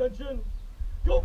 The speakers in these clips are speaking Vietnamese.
Attention. Go.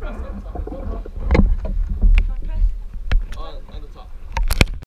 Impressive.